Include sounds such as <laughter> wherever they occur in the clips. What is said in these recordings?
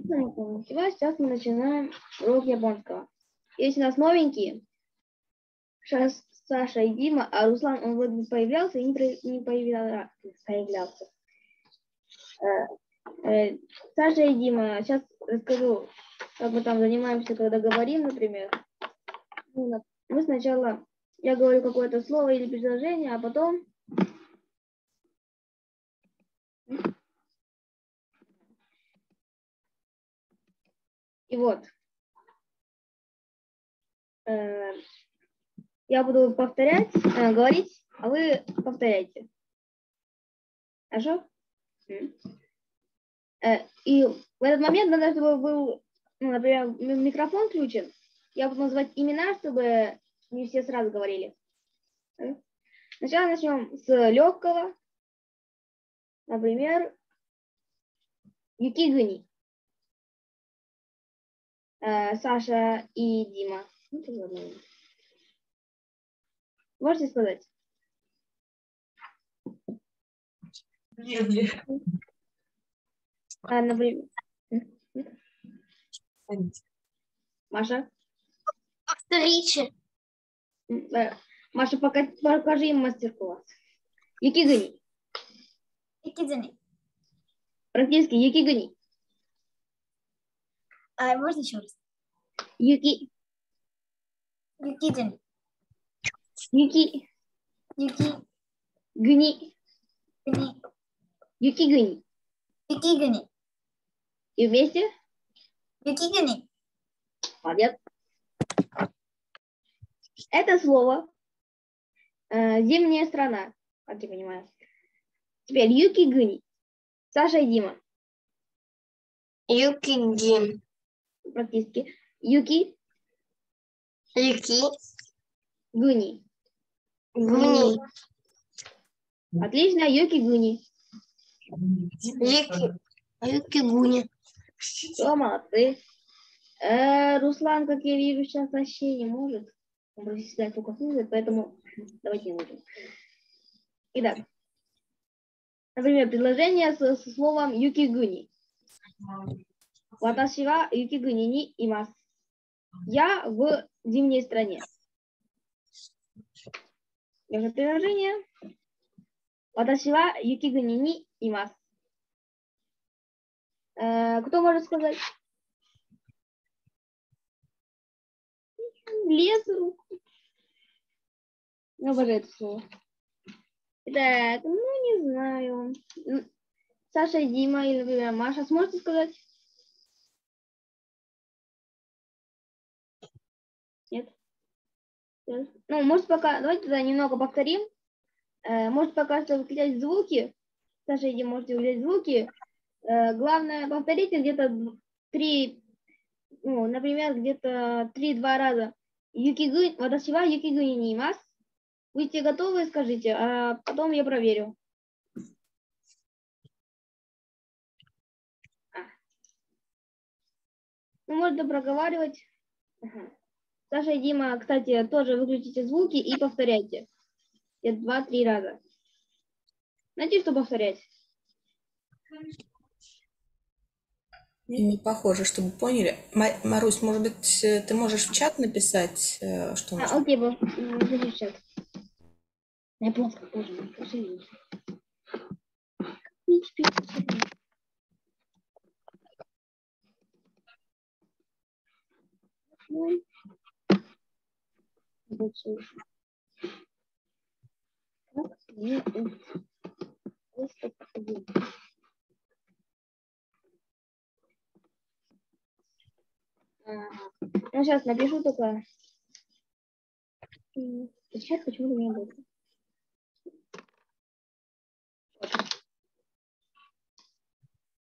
Сейчас мы начинаем урок японского. Если у нас новенькие, сейчас Саша и Дима, а Руслан, он вроде бы появлялся и не, про- не появля- появлялся. Э, э, Саша и Дима, сейчас расскажу, как мы там занимаемся, когда говорим, например. Ну, Мы сначала, я говорю какое-то слово или предложение, а потом И вот. Э, Я буду повторять, э, говорить, а вы повторяйте. Хорошо? Э, И в этот момент надо, чтобы был, ну, например, микрофон включен. Я буду называть имена, чтобы не все сразу говорили. Сначала начнем с легкого. Например, Юкигуни. Э, Саша и Дима. Ну, ты ладно. Можете сказать? А, например, Маша. Повторите. М, э, Маша, пока, покажи им мастер-класс. Юкигуни. Икидзани. Практически Юкигуни. А можно еще раз? Юки. Юкидзани. Юки. Юки. Гуни. Гуни. Юкигуни. Юкигуни. И вместе? Юкигуни. Молодец. Это слово э, зимняя страна, как я понимаю. Теперь Юкигуни. Саша и Дима. Юкигин. Практически. Юки. Юки. Гуни. Гуни. Отлично, Юкигуни. Юки. Юкигуни. Все, молодцы. Э, Руслан, как я вижу, сейчас вообще не может. Он профессионально только слушает, поэтому давайте не будем. Итак. Например, предложение со, со словом юкигуни. Я в зимней стране. Это предложение. Ваташи ва юкигуни ни имас. Кто может сказать? Лес руку. Я обожаю это слово. Так, ну не знаю. Саша Дима или, Маша, сможете сказать? Ну, может пока, давайте тогда немного повторим. Э, может пока что выключать звуки. Саша и Дима, можете выключать звуки. Э, главное, повторите где-то три, ну, например, где-то три-два раза. Юкигу, ваташива юкигуни не имас. Будьте готовы, скажите, а потом я проверю. А. Ну, можно проговаривать. Ага. Саша и Дима, кстати, тоже выключите звуки и повторяйте. Где-то Два-три раза. Знаете, что повторять? Не похоже, чтобы поняли. Ма- Марусь, может быть, э, ты можешь в чат написать, э, что А, нужно? окей, бо- м, подожди, сейчас. На японском тоже, покажи. Пич, пич, Ну, сейчас напишу только. Сейчас почему-то не будет.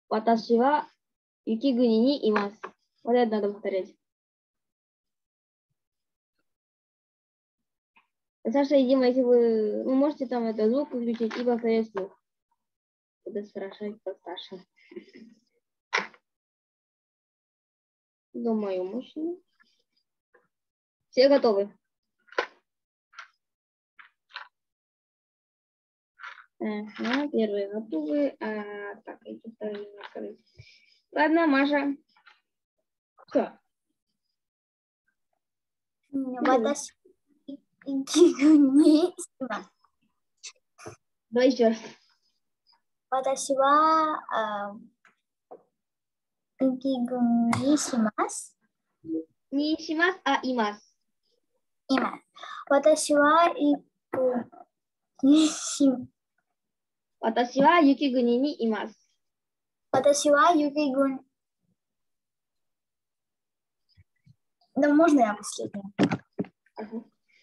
Ваташи ва юкигуни ни имас. Вот это надо повторять. Саша и Дима, если вы, вы можете там это звук выключить и повторять вслух. Буду спрашивать по Саше. Думаю, можно. Все готовы? Ага, первые готовы. А, так, эти вторые накрыть. Ладно, Маша. Все. 私、雪国にします。 Давай еще раз. 私は、あ雪国にします。 Не шимас, а имас. 今、私は行くにし、Ваташи ва юкигуни ни имас. 私は雪国。Да можно я последняя? Ага.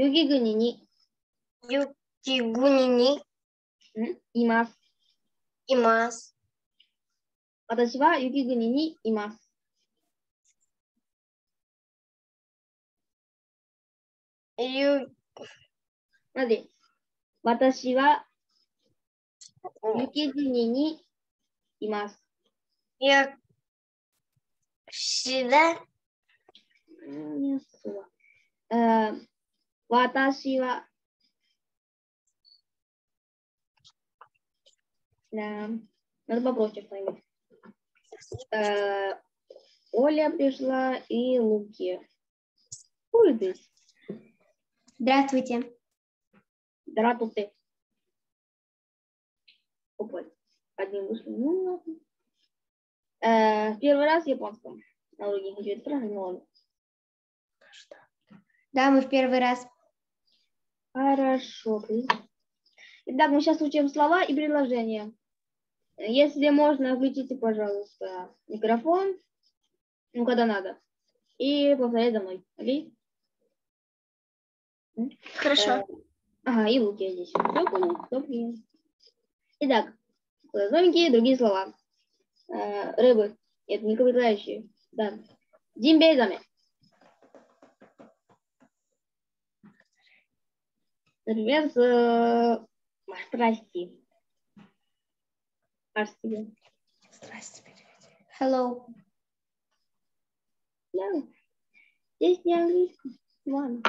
Ваташи ва юкигуни ни имас. Окей? Я кигуни... Смотри, смотрите, ваташи ва... Ну, скажите, ваташи ва Ваташи сива м, юкигуни ни юкигуни ни м, имас. имас. Ваташи ва юкигуни ни имас. Ю... Смотри. Ваташи ва юкигуни ни имас. Я всегда М, Не особо. Э, Ваташи ва... Да. Надо попроще что-нибудь. Э, Оля пришла и Луки. This? Здравствуйте. Здравствуйте. Опа, один вышел. Ну, ладно. Э, первый раз в японском. На уроке не будет странно, но ладно. Да, мы в первый раз. Хорошо. Итак, мы сейчас учим слова и предложения. Если можно, включите, пожалуйста, микрофон, ну, когда надо, и повторяй за мной, окей? Э, Ага, и луки здесь. Все понял? Все понял. Итак, новенькие другие слова. Э, рыбы. Нет, млекопитающие. Да. Дзимбейзами. Например, э, прости. Тебе. Здрасте, переведи. Hello. Да. Здесь не английский. Ладно.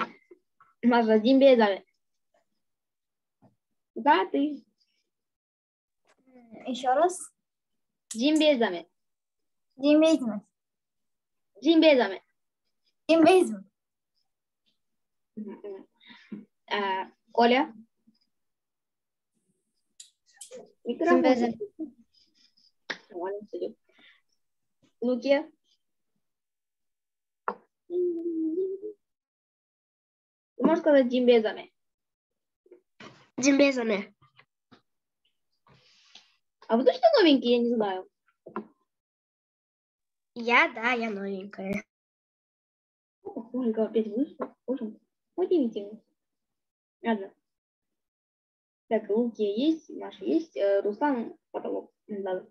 Маша, дзимбейзами. Да, ты. Еще раз. Дзимбейзами. Димбейзм. Дзимбейзами. Димбейзм. Мгм. Оля. Микрофон. Дзимбейзами. Нормально всё идёт. Луки. Ты можешь сказать дзимбезами? Димбезами. А вы точно новенькие, я не знаю. Я, да, я новенькая. О, Ольга опять вышла. Удивительно. Ладно. Так, Луки есть, Маша есть, э, Руслан потолок. М, Ладно.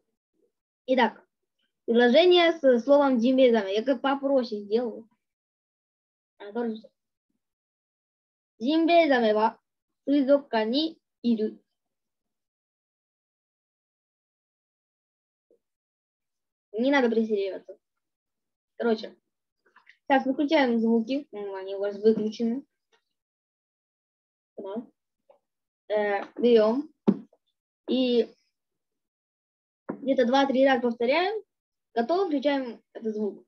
Итак, предложение с словом дзимбезами. Я как попроще сделаю. А, тоже. Дзимбезами ва суизокка. Не надо присериваться. Короче, так, выключаем звуки. Они у вас выключены. Так. Э, берем. И где-то 2-3 раза повторяем. Готово, включаем этот звук.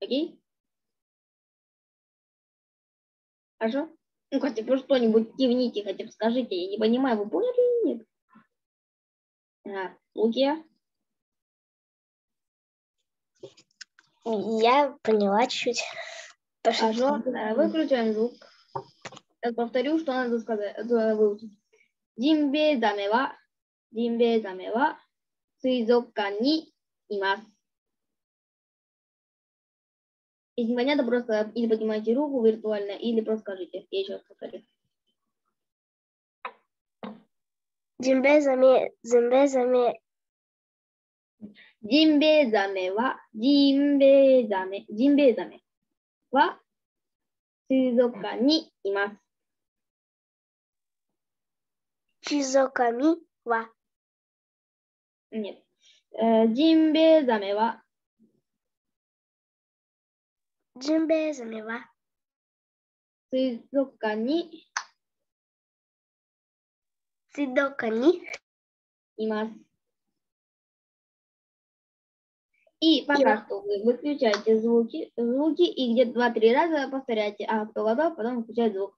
Окей? Хорошо? Ну, хотя бы что-нибудь кивните, хотя бы скажите. Я не понимаю, вы поняли или нет? А, Лукия? Я поняла чуть-чуть. Хорошо, э, выключаем звук. Я повторю, что надо сказать, э, выучить. Джимбе заме ва, джимбе заме ва, суизоккан ни имас. Если непонятно, просто или поднимайте руку виртуально, или просто скажите. Я еще раз повторю. Димбезами, зимбезами ジンベエザメは、ジンベエザメ、ジンベエザメは水族館にいます。 Чизоками э, ва. Нет. Джимбе замева. Джимбе замева. Цидокани. Цидокани. Имас. И пока что вы выключаете звуки, звуки и где-то два-три раза повторяйте. А кто готов, потом выключает звук.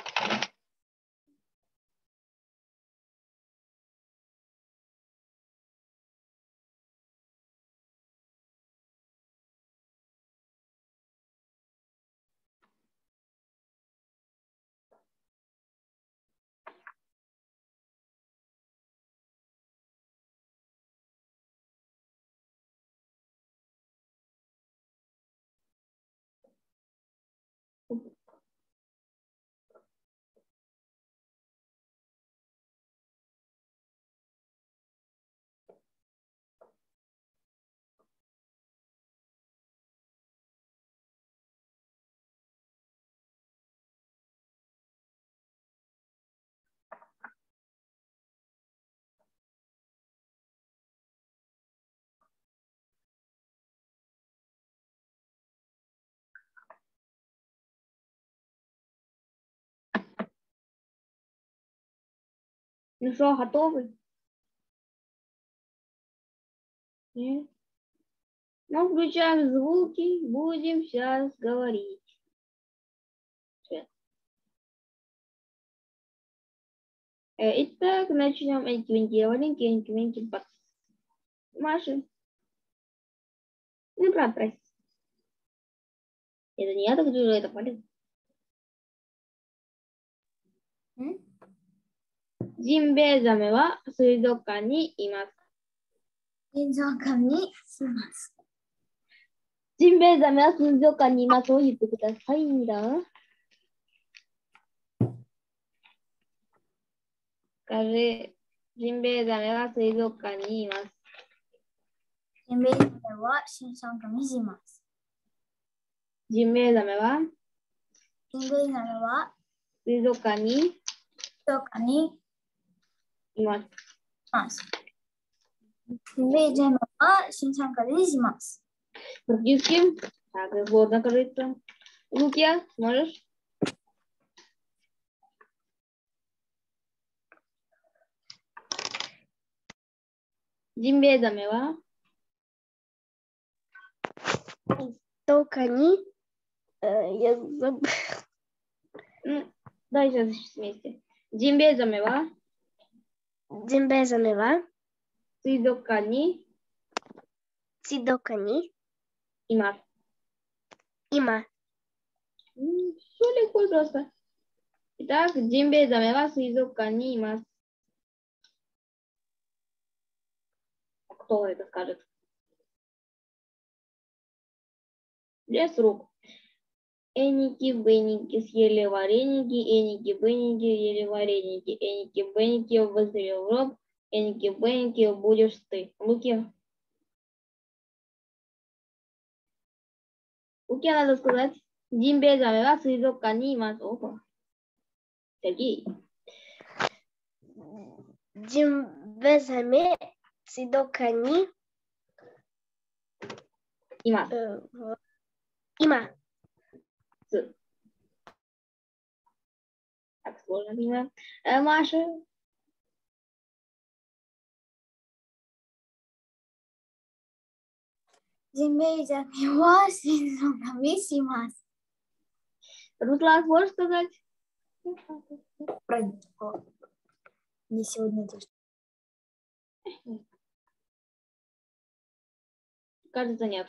Ну что, готовы? Нет? Ну, включаем звуки, будем сейчас говорить. Э, Итак, начнем эквентирование, эквентирование бац. Маши. Ну, правда, прости. Это не я так делаю, это Полин. М? ジンベエザメは水族館にいます。水族館にいます。ジンベエザメは水族館にいますを言ってくださいんだ。ジンベエザメは水族館にいます。ジンベエザメは水族館にいます。ジンベエザメはジンベエザメは水族館に水族館にいいます。ます。ジンベエザメは水族館にいます。 Практически. Так, сложно, кажется. Лукия, сможешь? Джимбе замела. どうかに、э, я забыл. Ну, давай сейчас вместе. Джимбе замела. Дзембезанева. Цидокани. Цидокани. Има. Има. Все легко и просто. Итак, дзембезанева цидокани има. Кто это скажет? Лес рук. Эники-быники съели вареники, эники-быники ели вареники, эники-быники вызрел роб, эники-быники будешь ты. Луки. Луки надо сказать. Димбе замела сызока нимас. Опа. Сергей. Димбе заме сызока ни. Има. Э, Има. Так сложно, понимаю. Э, Маша? Зимейзя милас, мисимас. Руслан, можешь сказать? Про... Не сегодня дождь. Кажется, нет.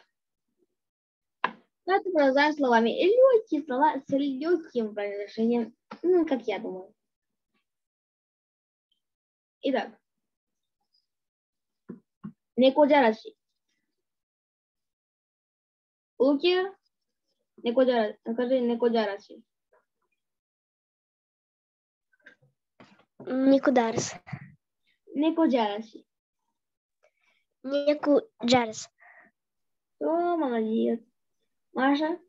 Надо продолжать словами. Легкие слова с легким произношением, ну, как я думаю. Итак. Некодяраши. Луки. Некодяраши. Накажи некодяраши. Никударс. Некодяраши. Некудярс. О, молодец. Маша,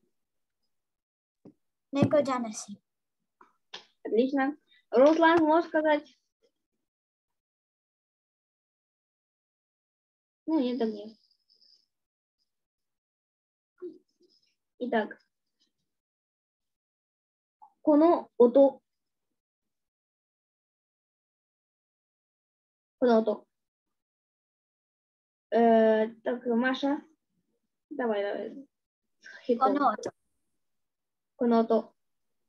Neko Janasi. отлично. Руслан, можешь сказать? Ну, нет, так нет. Итак. この音。この音。Э, так, Маша. Давай, давай. へここの音。この音。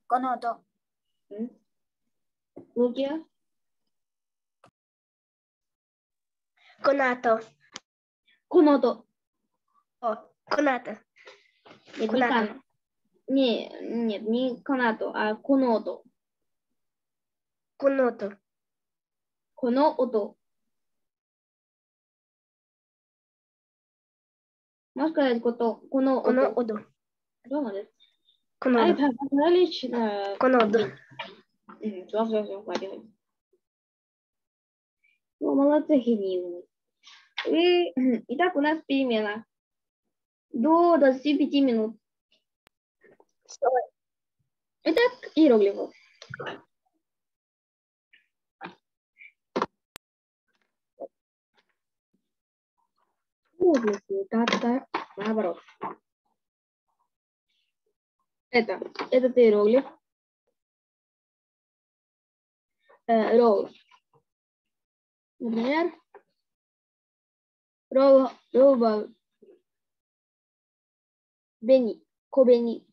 この音。ん？動きは？この後。この音。おこの後。え、この後。ねえ、ねえ、に、この後。あ、この音。この音。この音。Кунато. кана. Не, нет, не канату, а коноту. Куното. Конооту. Можешь сказать кото, конооту? Коноодо. Молодец. А Конодо. это отлично. Конодо. Все, все, все, хватит. Ну, молодцы, гении. И, итак, у нас перемена. До 25 минут. Итак, иероглифов. Иероглифы, та-та, наоборот. Это, этот иероглиф. Э, роу. Например, роу, роуба, бени, кобени.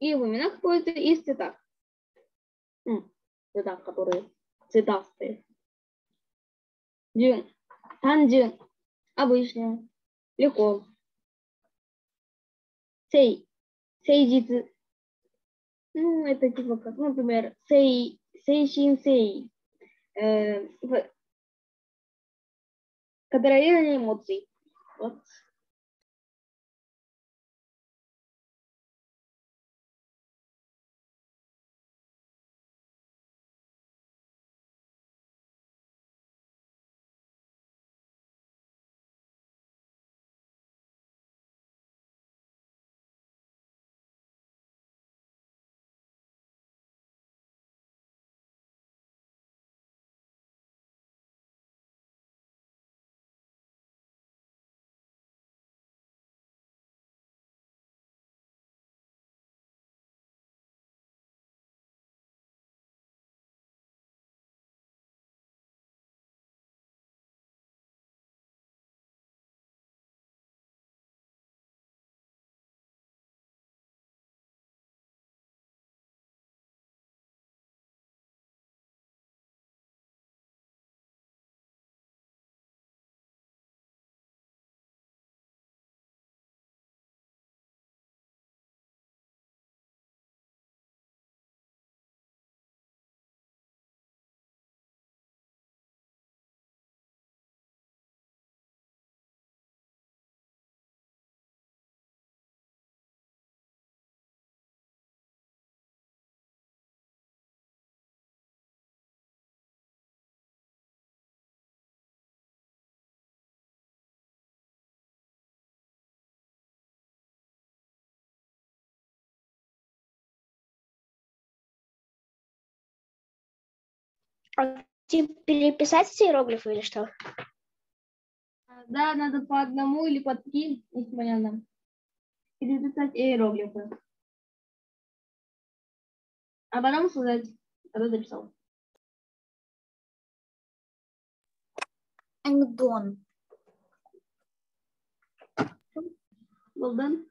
И в именах какой-то из цветов. М, Цветов, которые цветастые. Джин, танджин, обычная, легко. Сей, сейджицу. Ну, это типа как, ну, например, сей, сейшин сей. Э, контролирование эмоций. Вот. А тебе переписать эти иероглифы или что? Да, надо по одному или по три, если понятно. Переписать иероглифы. А потом сказать, когда записал. Engdon. Well done.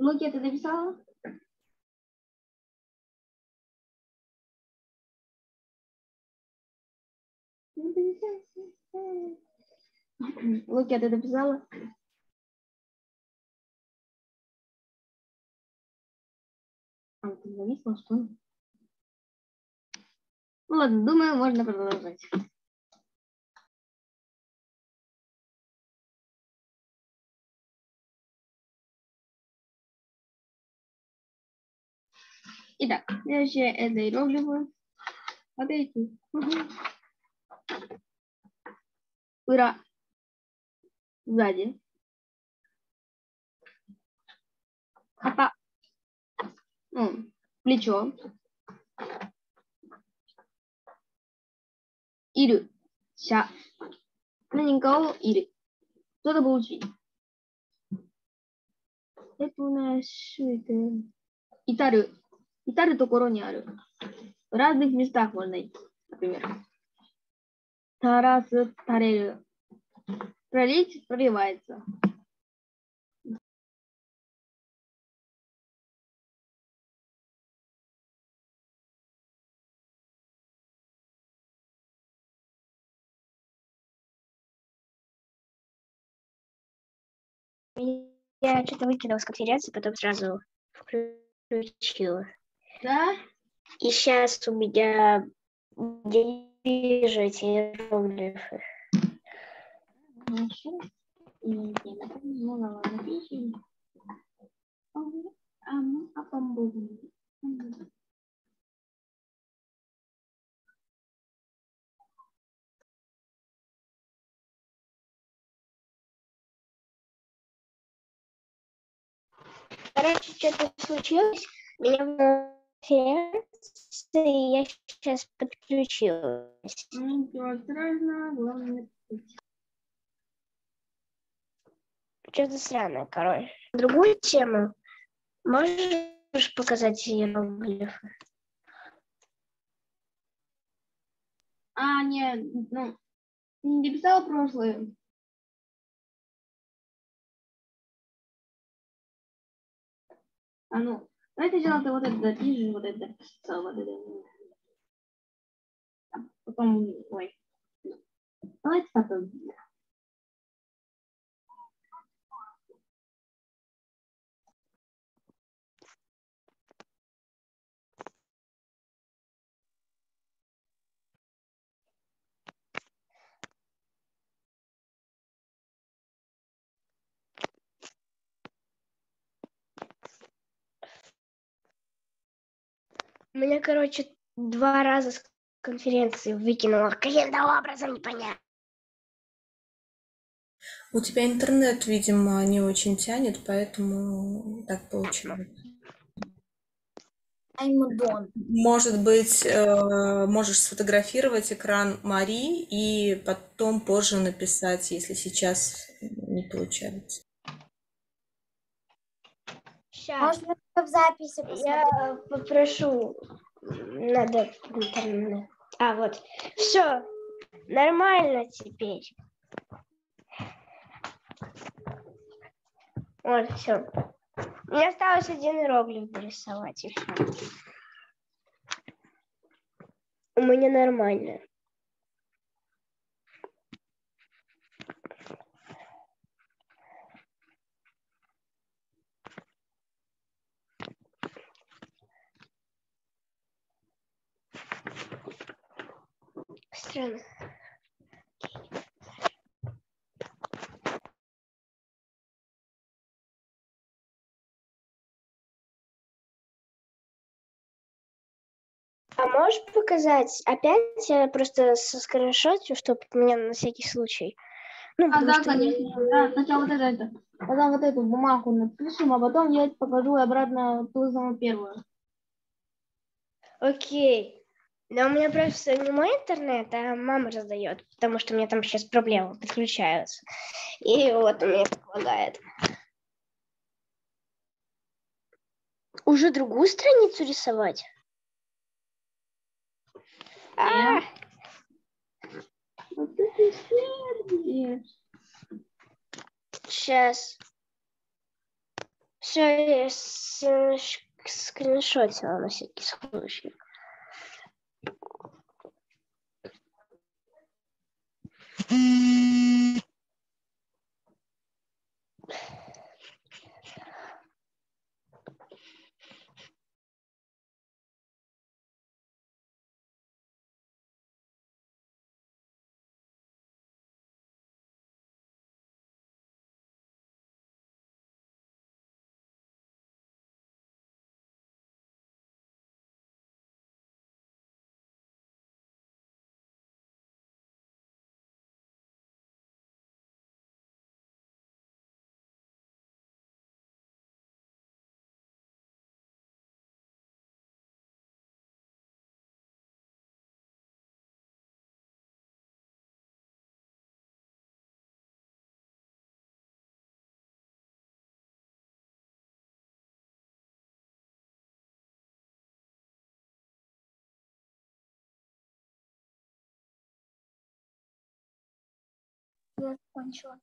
Луки, ты написала? Луки, ты написала? А, ты зависла, что ли? Ну ладно, думаю, можно продолжать. إذا نرجع للهيروغليفر هذيكي 裏 сзади Апа. Ну, плечо. Ирю. Ся. Наненького или. Кто-то получить. Это у нас... Это... Итарю. 至るところにある。В разных местах можно найти, например. Тарас, тарель. Пролить, проливается. Я что-то выкинула с конференции, потом сразу включила. Да? И сейчас у меня я не вижу эти иероглифы. Хорошо. И я ну ладно, напишем. А мы а будем. Короче, что-то случилось. Меня конференции, я сейчас подключилась. Ничего страшного, главное. Что-то странное, короче. Другую тему. Можешь показать иероглифы? А, нет, ну, не написала прошлое? А ну, давай сначала ты вот это допишешь, вот это дописал, вот это. А потом, ой. Давайте потом. Меня, короче, два раза с конференции выкинуло. Каким-то образом непонятно. У тебя интернет, видимо, не очень тянет, поэтому так получилось. Может быть, э, можешь сфотографировать экран Мари и потом позже написать, если сейчас не получается. Сейчас. Можно в записи посмотреть. Я попрошу. Надо интернет. А, вот. Все. Нормально теперь. Вот, все. Мне осталось один иероглиф нарисовать, и все. У меня нормально. Странно. А можешь показать опять э, просто со скриншотью, чтобы у меня на всякий случай? Ну, А, да, что я- конечно. Да, сначала вот это, это. Потом вот эту бумагу напишем, а потом я покажу обратно ту самую первую. Окей. Но у меня просто не мой интернет, а мама раздает, потому что у меня там сейчас проблемы подключаются. И вот у меня так лагает. Уже другую страницу рисовать? А, Вот ты сердишь. сейчас. Все, я э, скриншотила на всякий случай. Thank <laughs> you. Я закончила.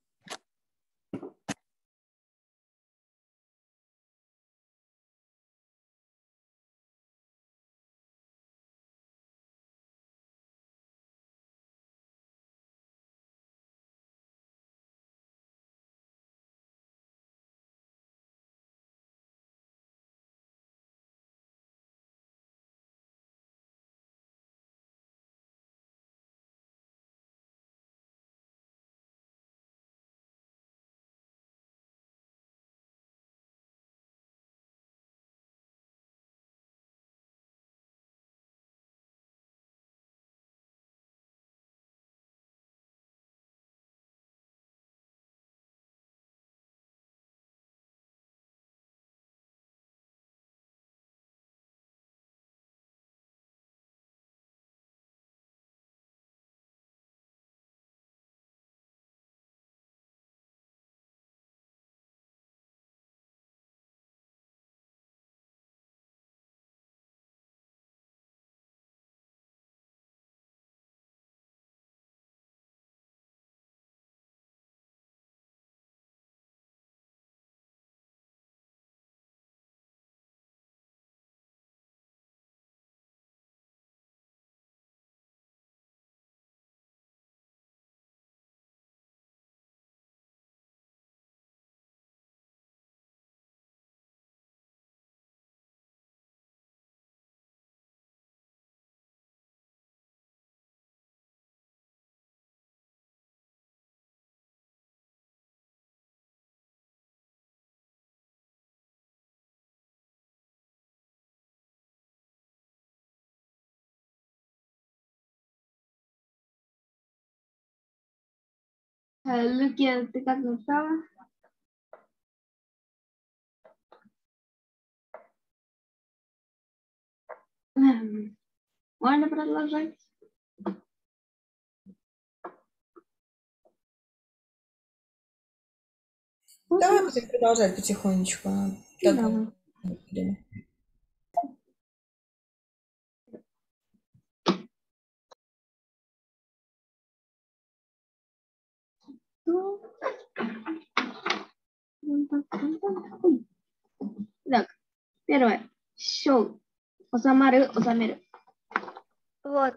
Э, Люки, ты как написала? Эм, Можно продолжать? Давай будем продолжать потихонечку. а, так, Давай. Так, первое. Щел. Осамары, осамеры. Вот.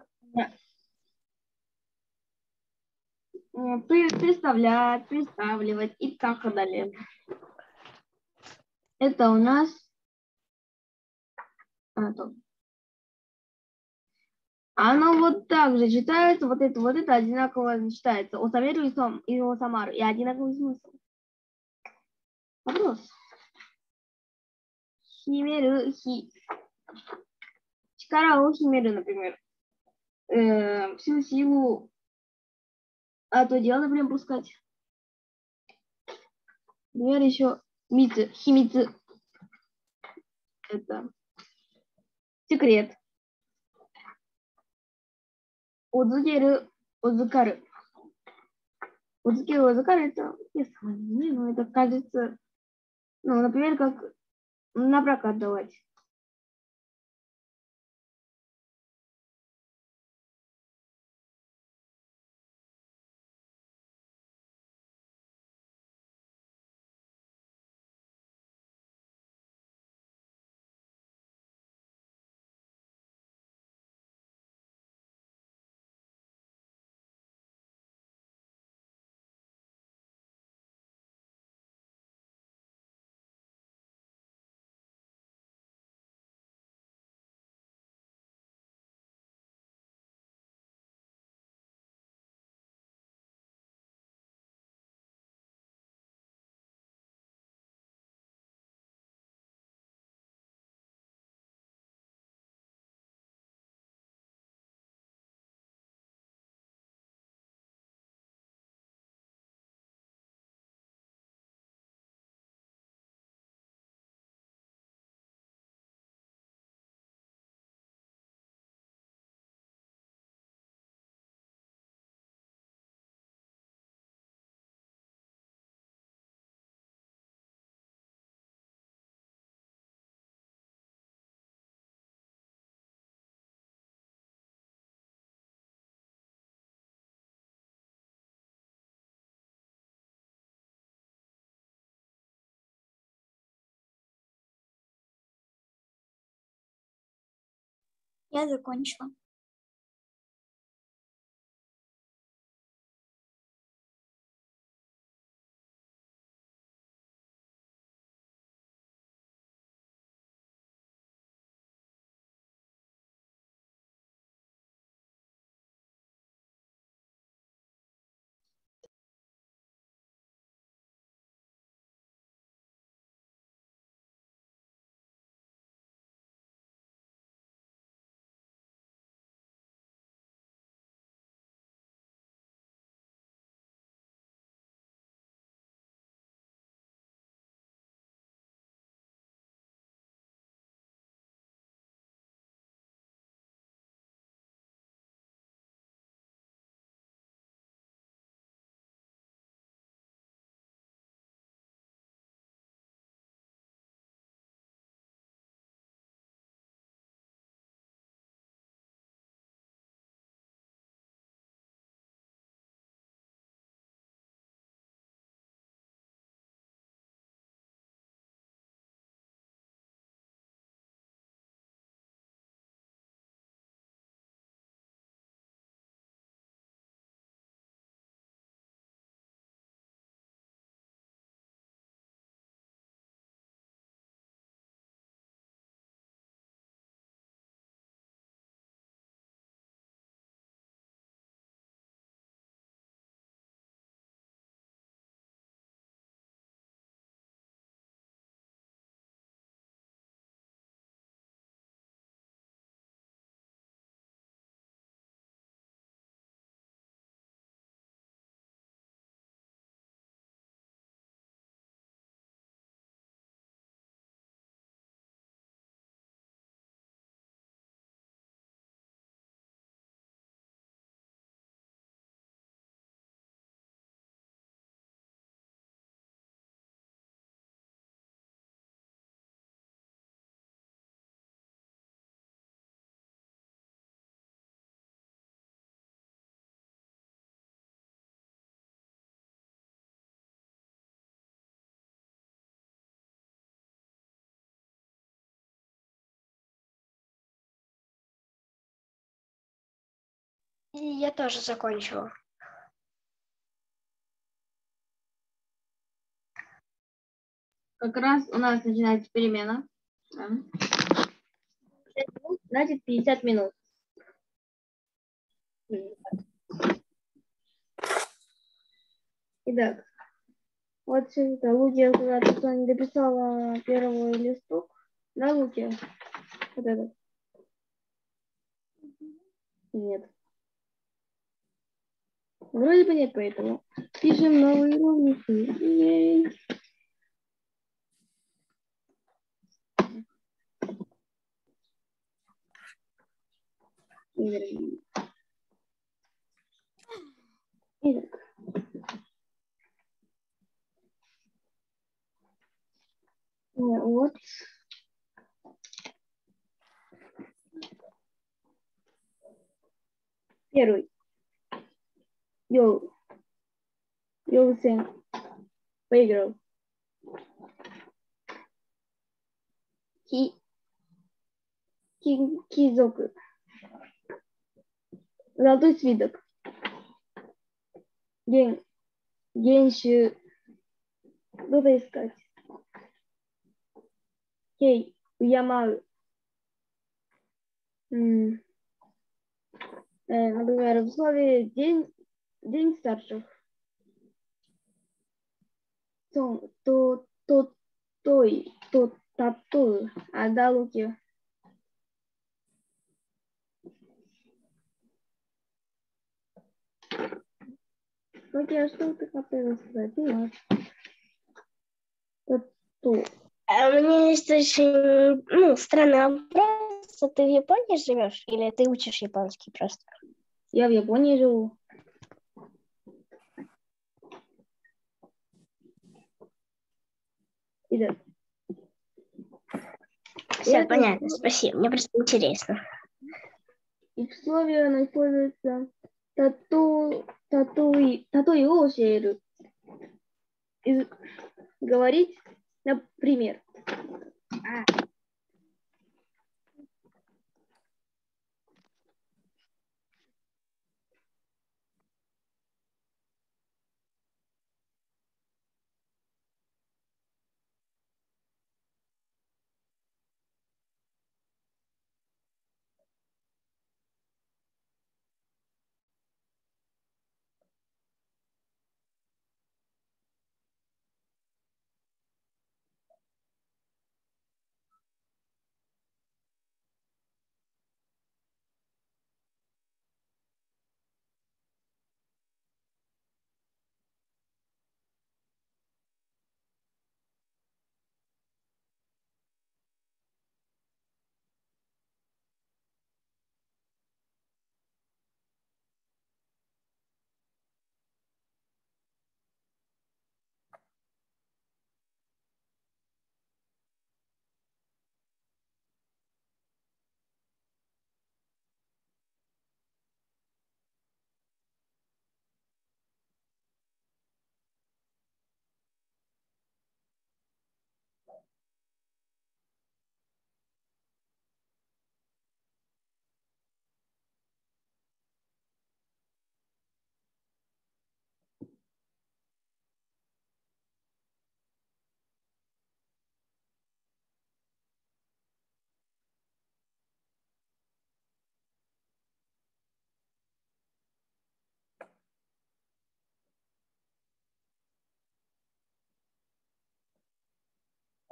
Э, при- Представлять, представливать и так далее. Это у нас а, то. Оно вот так же читается, вот это, вот это одинаково читается. Осамеру и, сом, и осамару. И одинаковый смысл. Вопрос. Химеру, хи. Чикара о химеру, например. Э, всю силу а то дело, например, пускать. Например, еще мицы, химицы. Это секрет. おずける、おずかる。おずける、おずかると、けさんに、のえと果実、のなべるかく、なぶらかどわち。Я закончила. Я тоже закончила. Как раз у нас начинается перемена. Да. 5 минут, значит 50 минут. Итак, вот это Лукия куда-то не дописала первый листок. Да, Лукия? Вот этот. Нет. Вроде бы нет, поэтому пишем новые. Ей. Итак. Вот. Первый. Йоу. Йоу Сен. Выиграл. Ки. Ки. Кизоку. Золотой свиток. Ген. Генщу. Что-то искать. Кей. Уямау. М. Э, Например, в слове день, день старших. То, то, то, той, то, тату, а да, Луки. Луки, а что ты хотела сказать? Можешь. Тату. А у меня есть очень ну, странный вопрос. А Ты в Японии живешь или ты учишь японский просто? Я в Японии живу. Идет. Все это... понятно, спасибо. Мне просто интересно. И в слове она используется тату, тату, тату и ошеру. Из... Говорить, например. А.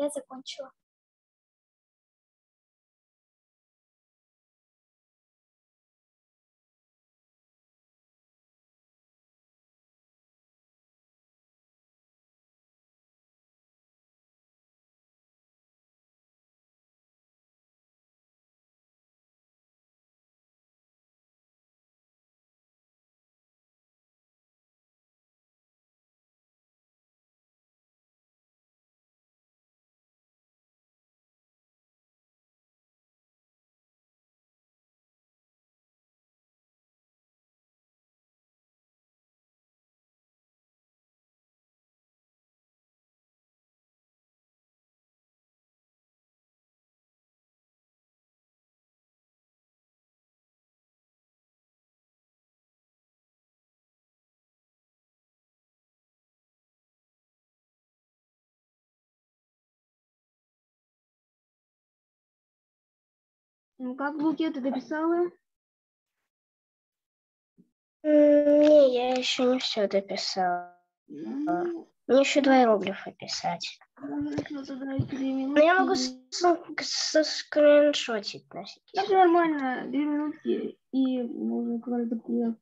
Я закончила. Ну как, Луки, ты дописала? Не, я еще не все дописала. Ну, Мне еще два иероглифа писать. две Но Ну, я могу минутки. с- соскриншотить на всякий Так нормально, две минутки, и можно куда-то приехать.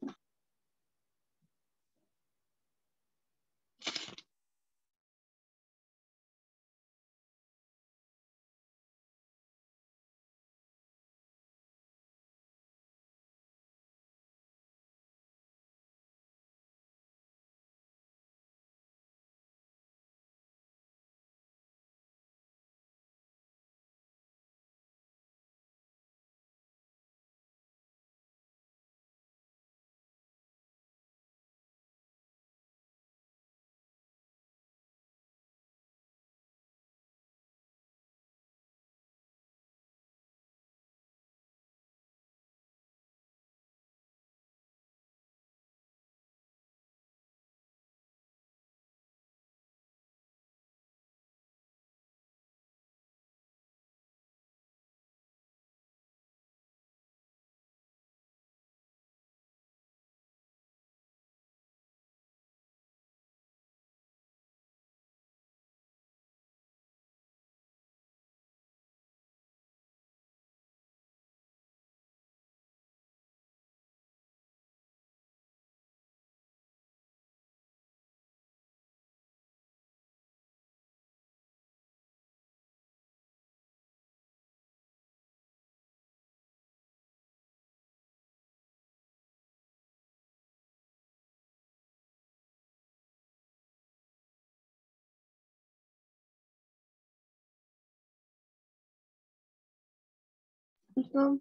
Ну что?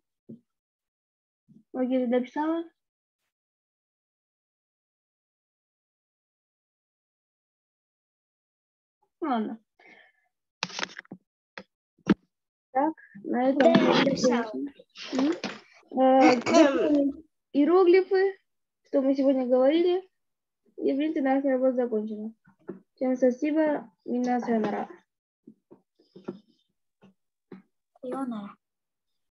Ты дописала? Ладно. Так, на этом Да? Э, запомним Иероглифы, что мы сегодня говорили. И, в принципе, наша работа закончена. Всем спасибо. Меня Сенара. Иона.